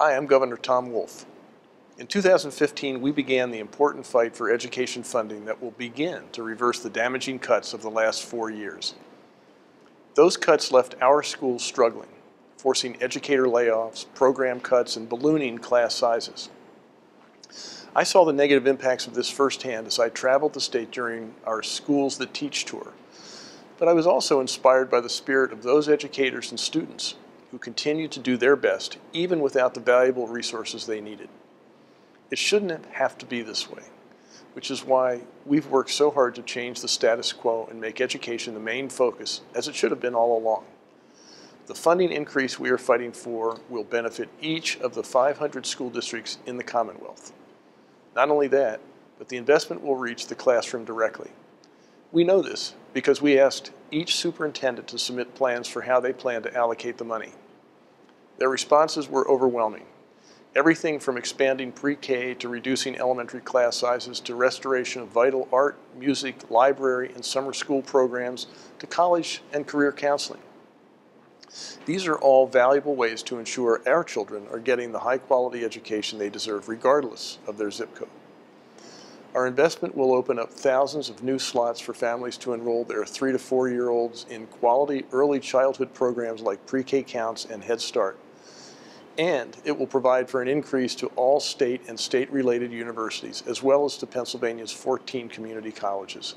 Hi, I'm Governor Tom Wolf. In 2015, we began the important fight for education funding that will begin to reverse the damaging cuts of the last four years. Those cuts left our schools struggling, forcing educator layoffs, program cuts, and ballooning class sizes. I saw the negative impacts of this firsthand as I traveled the state during our Schools That Teach tour. But I was also inspired by the spirit of those educators and students who continued to do their best even without the valuable resources they needed. It shouldn't have to be this way, which is why we've worked so hard to change the status quo and make education the main focus, as it should have been all along. The funding increase we are fighting for will benefit each of the 500 school districts in the Commonwealth. Not only that, but the investment will reach the classroom directly. We know this because we asked each superintendent to submit plans for how they plan to allocate the money. Their responses were overwhelming. Everything from expanding pre-K to reducing elementary class sizes to restoration of vital art, music, library, and summer school programs to college and career counseling. These are all valuable ways to ensure our children are getting the high quality education they deserve regardless of their zip code. Our investment will open up thousands of new slots for families to enroll their three to four year olds in quality early childhood programs like Pre-K Counts and Head Start. And it will provide for an increase to all state and state-related universities, as well as to Pennsylvania's 14 community colleges.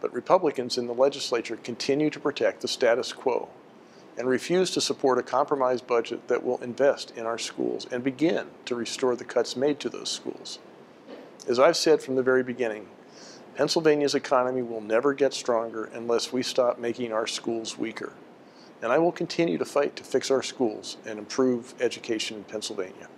But Republicans in the legislature continue to protect the status quo and refuse to support a compromise budget that will invest in our schools and begin to restore the cuts made to those schools. As I've said from the very beginning, Pennsylvania's economy will never get stronger unless we stop making our schools weaker. And I will continue to fight to fix our schools and improve education in Pennsylvania.